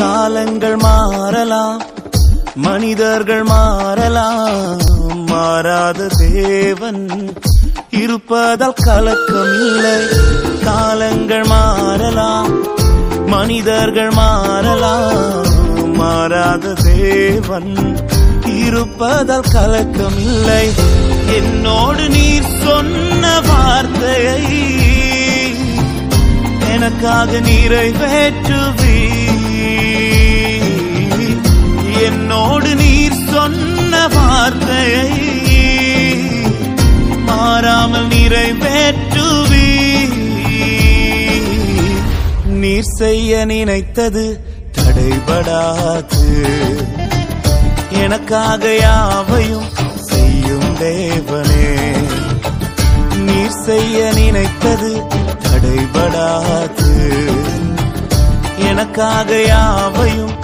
காலங்கள் மாறலாம் மனிதர்கள் மாறலாம். மாறாத தேவன் இருப்பதால் கலக்கம் இல்லை. காலங்கள் மாறலாம் மனிதர்கள் மாறலாம். மாறாத தேவன் இருப்பதால் கலக்கம் இல்லை. என்னோடு நீர் சொன்ன வார்த்தையை எனக்காக நீரை வேற்றுவீர் இல்லாமல் நிறைவேற்றுவி நீர் செய்ய நினைத்தது தடைபடாது. எனக்காக யாவையும் செய்யும் தேவனே. நீர் செய்ய நினைத்தது தடைபடாது. எனக்காக யாவையும்